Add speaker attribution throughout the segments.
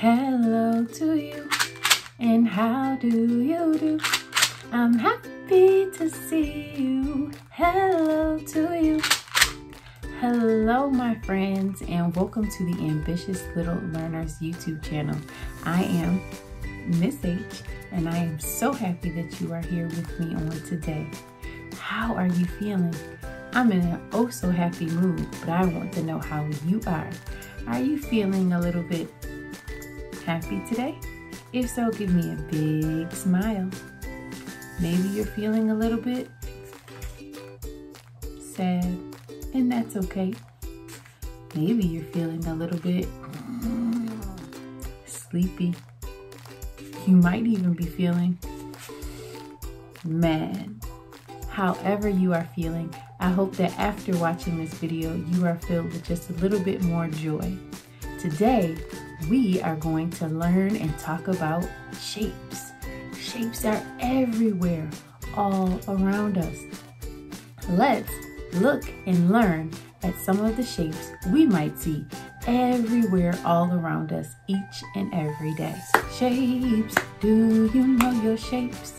Speaker 1: Hello to you, and how do you do? I'm happy to see you. Hello to you. Hello, my friends, and welcome to the Ambitious Little Learners YouTube channel. I am Miss H, and I am so happy that you are here with me on today. How are you feeling? I'm in an oh so happy mood, but I want to know how you are. Are you feeling a little bit happy today? If so, give me a big smile. Maybe you're feeling a little bit sad, and that's okay. Maybe you're feeling a little bit sleepy. You might even be feeling mad. However you are feeling, I hope that after watching this video, you are filled with just a little bit more joy. Today, we are going to learn and talk about shapes. Shapes are everywhere, all around us. Let's look and learn at some of the shapes we might see everywhere all around us each and every day. Shapes, do you know your shapes?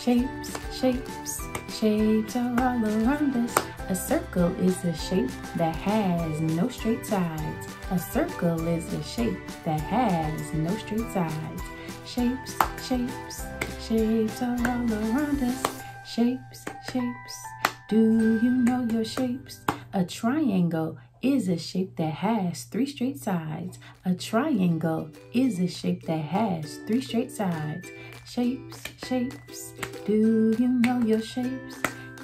Speaker 1: Shapes, shapes, shapes are all around us. A circle is a shape that has no straight sides. A circle is a shape that has no straight sides. Shapes, shapes, shapes are all around us. Shapes, shapes, do you know your shapes? A triangle is a shape that has three straight sides. A triangle is a shape that has three straight sides. Shapes, shapes, do you know your shapes?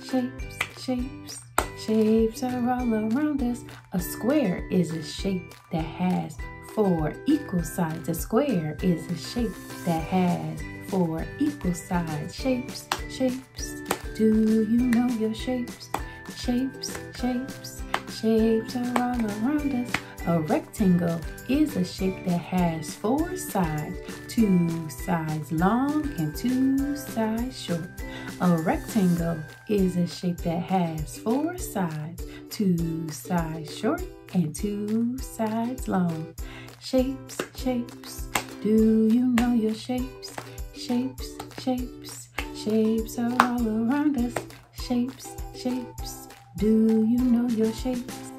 Speaker 1: Shapes, shapes, shapes are all around us. A square is a shape that has four equal sides. A square is a shape that has four equal sides. Shapes, shapes, do you know your shapes? Shapes, shapes, shapes are all around us. A rectangle is a shape that has four sides, two sides long and two sides short. A rectangle is a shape that has four sides, two sides short and two sides long. Shapes, shapes, do you know your shapes? Shapes, shapes, shapes are all around us. Shapes, shapes, do you know your shapes?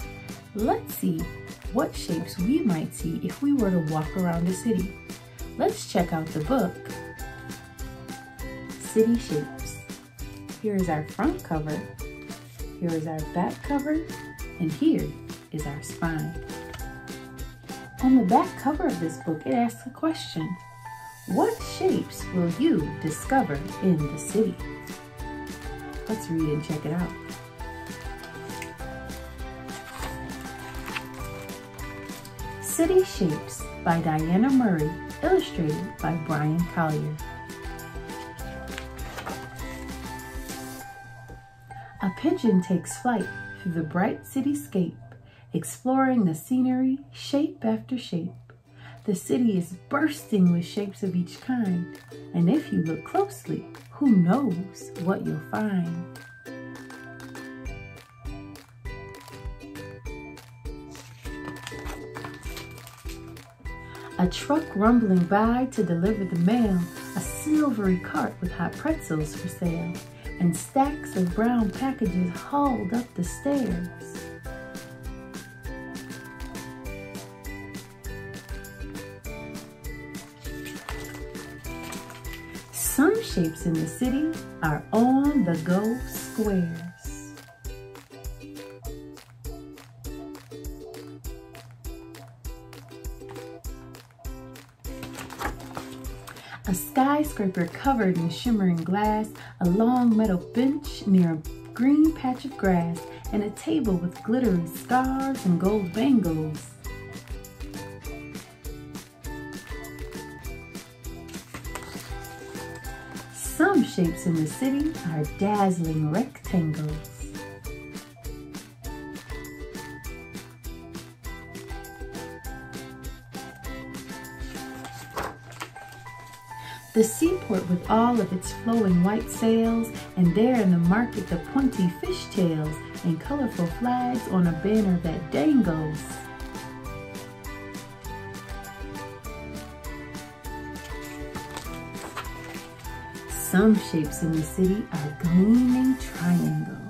Speaker 1: Let's see what shapes we might see if we were to walk around the city. Let's check out the book, City Shapes. Here is our front cover, here is our back cover, and here is our spine. On the back cover of this book, it asks a question. What shapes will you discover in the city? Let's read and check it out. City Shapes by Diana Murray, illustrated by Bryan Collier. Pigeon takes flight through the bright cityscape, exploring the scenery, shape after shape. The city is bursting with shapes of each kind, and if you look closely, who knows what you'll find. A truck rumbling by to deliver the mail, a silvery cart with hot pretzels for sale, and stacks of brown packages hauled up the stairs. Some shapes in the city are on the go squares. A skyscraper covered in shimmering glass, a long metal bench near a green patch of grass, and a table with glittering stars and gold bangles. Some shapes in the city are dazzling rectangles. The seaport with all of its flowing white sails, and there in the market the pointy fish tails and colorful flags on a banner that dangles. Some shapes in the city are gleaming triangles.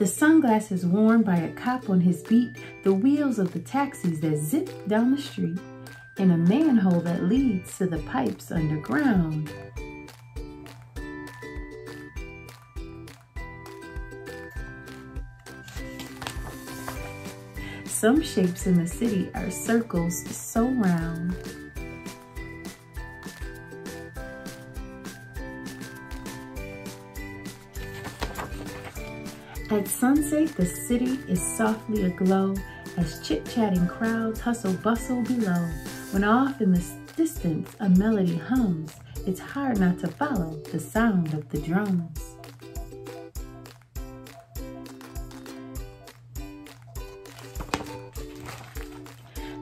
Speaker 1: The sunglasses worn by a cop on his beat, the wheels of the taxis that zip down the street, and a manhole that leads to the pipes underground. Some shapes in the city are circles so round. At sunset, the city is softly aglow as chit-chatting crowds hustle bustle below. When off in the distance a melody hums, it's hard not to follow the sound of the drums.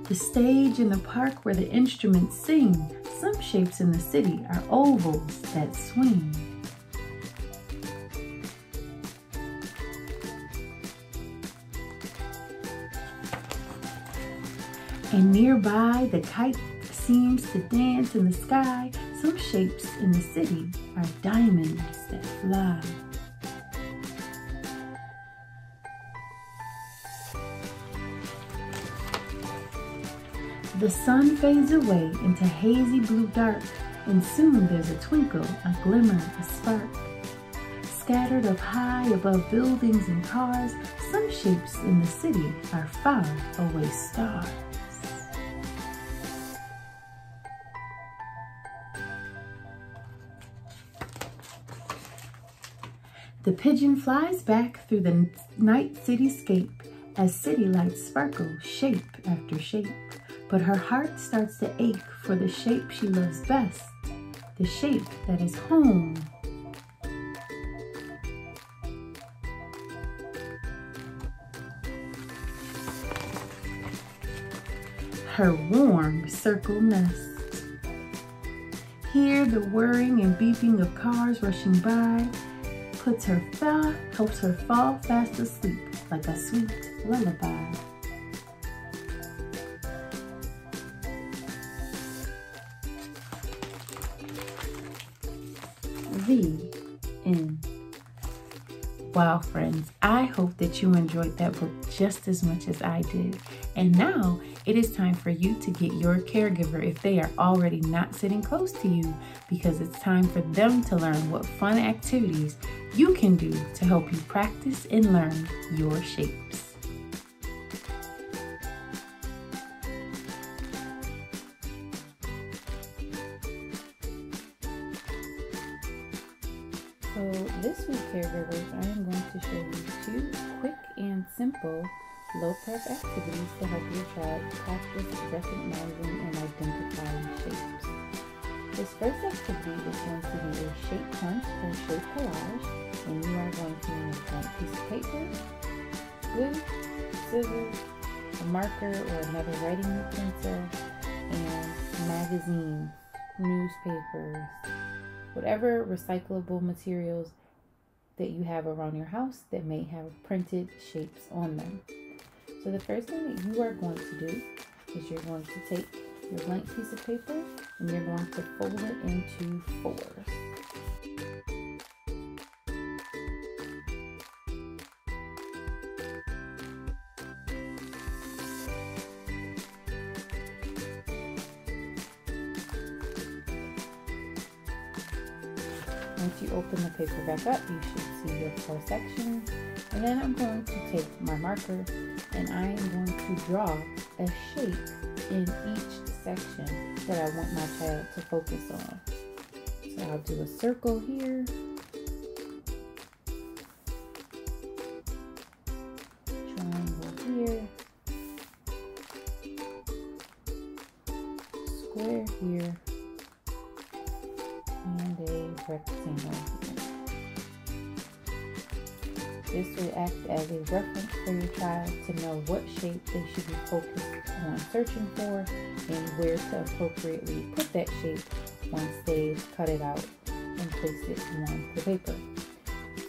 Speaker 1: The stage in the park where the instruments sing, some shapes in the city are ovals that swing. And nearby, the kite seems to dance in the sky. Some shapes in the city are diamonds that fly. The sun fades away into hazy blue dark, and soon there's a twinkle, a glimmer, a spark. Scattered up high above buildings and cars, some shapes in the city are far away stars. The pigeon flies back through the night cityscape as city lights sparkle shape after shape. But her heart starts to ache for the shape she loves best, the shape that is home. Her warm circle nest. Hear the whirring and beeping of cars rushing by, puts her fa helps her fall fast asleep like a sweet lullaby. The end. Wow, friends, I hope that you enjoyed that book just as much as I did. And now it is time for you to get your caregiver if they are already not sitting close to you because it's time for them to learn what fun activities you can do to help you practice and learn your shapes. Low prep activities to help your child practice recognizing and identifying shapes. This first activity is going to be a shape hunt or shape collage, and you are going to need a piece of paper, glue, scissors, a marker or another writing utensil, and magazines, newspapers, whatever recyclable materials that you have around your house that may have printed shapes on them. So the first thing that you are going to do is you're going to take your blank piece of paper and you're going to fold it into fours. Once you open the paper back up, you should see your four sections. And then I'm going to take my marker and I am going to draw a shape in each section that I want my child to focus on. So I'll do a circle here. They should on searching for and where to appropriately put that shape once they've cut it out and placed it on the paper.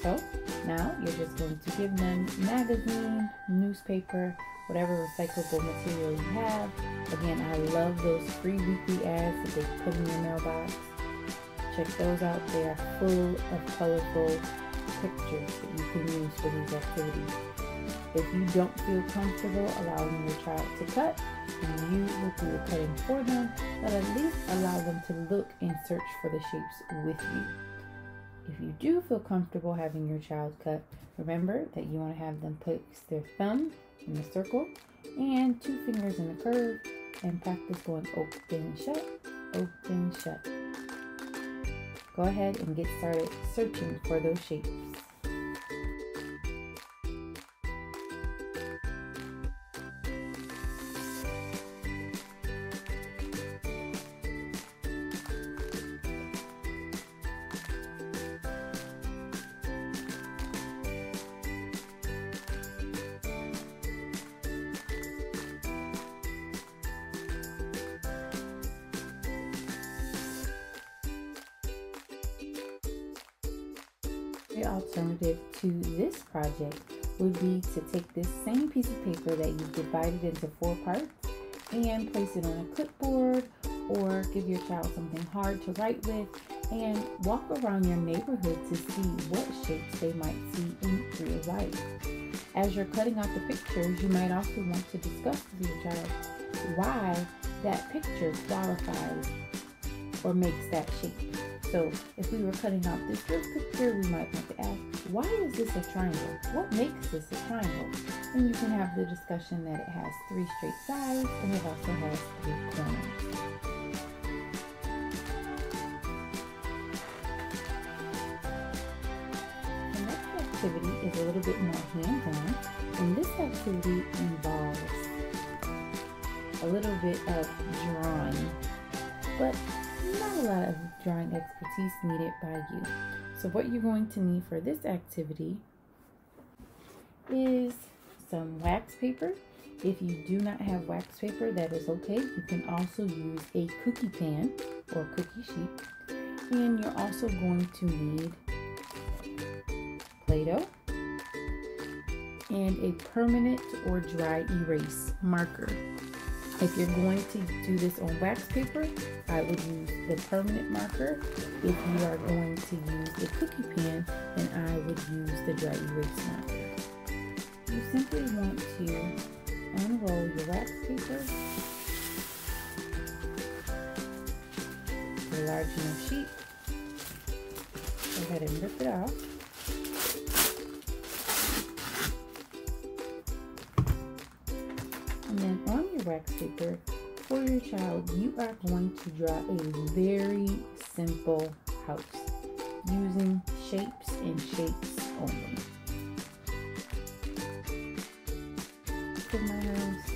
Speaker 1: So now you're just going to give them magazine, newspaper, whatever recyclable material you have. Again, I love those free weekly ads that they put in your mailbox. Check those out. They are full of colorful pictures that you can use for these activities. If you don't feel comfortable allowing your child to cut, then you will do the cutting for them, but at least allow them to look and search for the shapes with you. If you do feel comfortable having your child cut, remember that you want to have them place their thumb in the circle and two fingers in the curve and practice going open, shut, open, shut. Go ahead and get started searching for those shapes. The alternative to this project would be to take this same piece of paper that you've divided into four parts and place it on a clipboard or give your child something hard to write with and walk around your neighborhood to see what shapes they might see in real life. As you're cutting out the pictures, you might also want to discuss with your child why that picture qualifies or makes that shape. So if we were cutting out this first picture, we might want to ask, why is this a triangle? What makes this a triangle? And you can have the discussion that it has three straight sides and it also has three corners. The next activity is a little bit more hands-on, and this activity involves a little bit of drawing, but not a lot of drawing expertise needed by you. So what you're going to need for this activity is some wax paper. If you do not have wax paper, that is okay. You can also use a cookie pan or cookie sheet. And you're also going to need Play-Doh and a permanent or dry erase marker. If you're going to do this on wax paper, I would use the permanent marker. If you are going to use the cookie pen, then I would use the dry erase marker. You simply want to unroll your wax paper, a large enough sheet. Go ahead and rip it off. Wax paper, for your child, you are going to draw a very simple house using shapes and shapes only. For my house,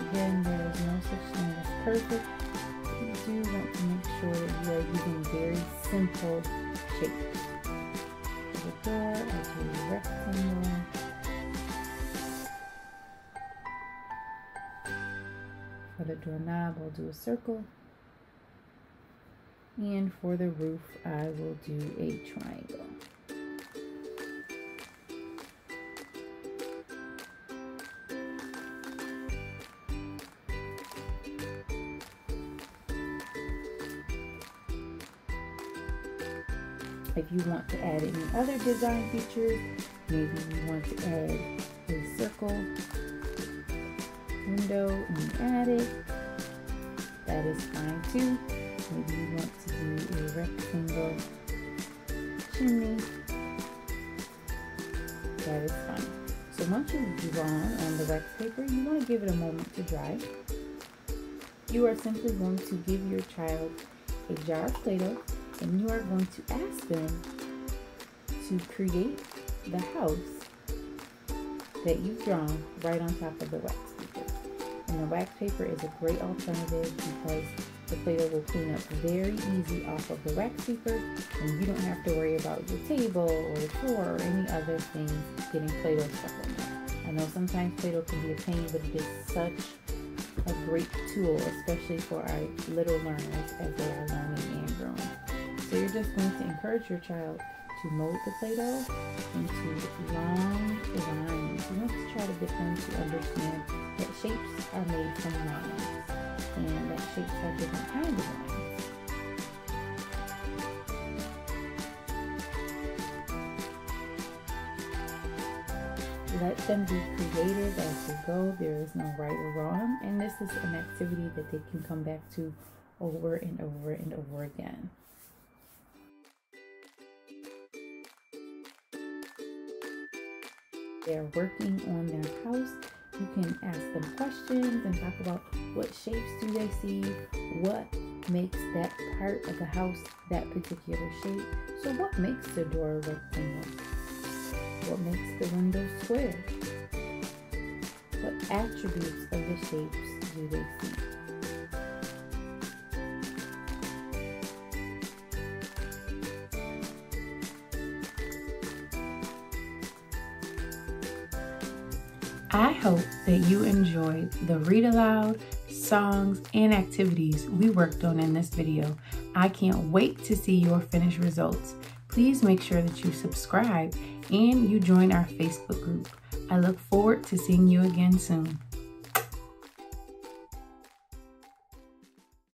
Speaker 1: Again, there is no such thing as perfect. You do want to make sure that you are using very simple shapes. For the door, I do a rectangle. For the doorknob, I'll do a circle. And for the roof, I will do a triangle. If you want to add any other design features, maybe you want to add a circle window and add it, that is fine too. Maybe you want to do a rectangle chimney, that is fine. So once you've drawn on the wax paper, you want to give it a moment to dry. You are simply going to give your child a jar of Play-Doh and you are going to ask them to create the house that you've drawn right on top of the wax paper. And the wax paper is a great alternative because The Play-Doh will clean up very easy off of the wax paper and you don't have to worry about your table or the floor or any other things getting Play-Doh stuck on it. I know sometimes Play-Doh can be a pain, but it is such a great tool, especially for our little learners as they are learning and growing. So you're just going to encourage your child to mold the Play-Doh into long lines. You want to try to get them to understand that shapes are made from lines and that shapes have different kinds of lines. Let them be creative as they go. There is no right or wrong, and this is an activity that they can come back to over and over and over again. They're working on their house you can ask them questions and talk about what shapes do they see, what makes that part of the house that particular shape. So what makes the door rectangle? What makes the window square? What attributes of the shapes do they see? I hope that you enjoyed the read aloud, songs, and activities we worked on in this video. I can't wait to see your finished results. Please make sure that you subscribe and you join our Facebook group. I look forward to seeing you again soon.